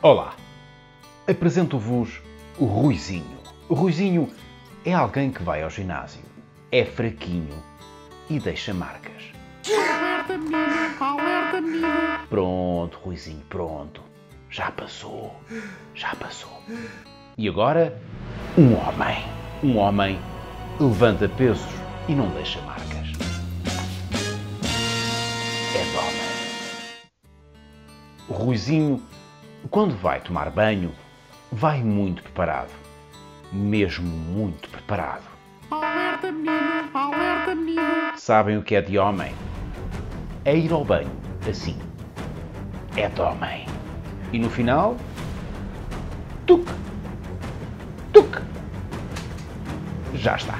Olá, apresento-vos o Ruizinho. O Ruizinho é alguém que vai ao ginásio, é fraquinho e deixa marcas. Alerta menino, alerta menino. Pronto, Ruizinho, pronto. Já passou, já passou. E agora, um homem. Um homem levanta pesos e não deixa marcas. É de homem. O Ruizinho, quando vai tomar banho, vai muito preparado. Mesmo muito preparado. Alerta menino, alerta menino. Sabem o que é de homem? É ir ao banho, assim. É de homem. E no final, tuc, tuc, já está.